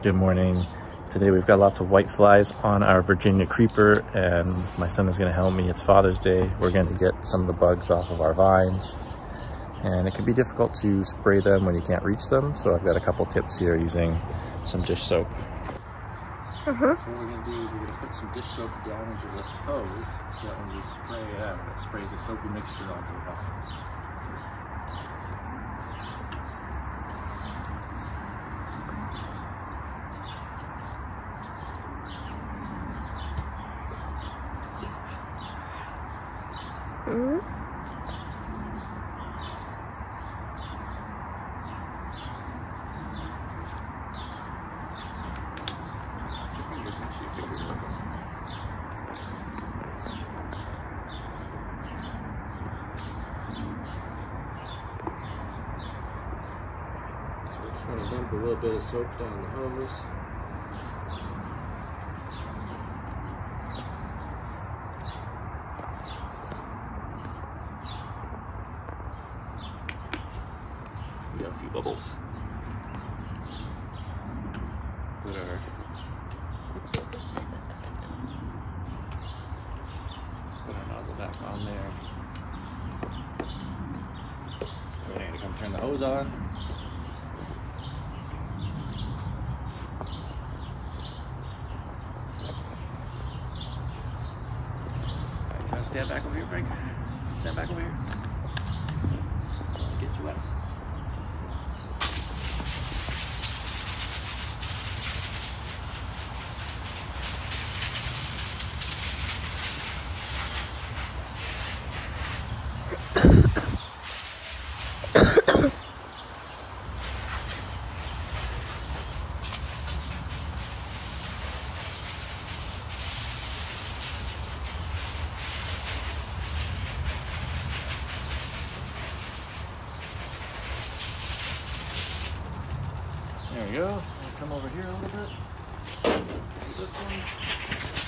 Good morning. Today we've got lots of white flies on our Virginia creeper and my son is gonna help me. It's Father's Day. We're gonna get some of the bugs off of our vines and it can be difficult to spray them when you can't reach them. So I've got a couple tips here using some dish soap. Uh -huh. So what we're gonna do is we're gonna put some dish soap down into the hose so that when we spray it out, it sprays a soapy mixture onto the vines. So we're just going to dump a little bit of soap down the hose. Few bubbles. Put our oops. Put our nozzle back on there. We're gonna come turn the hose on. Stand back over here, Frank. Stand back over here. Get you wet. There we go. Come over here a little bit. This one.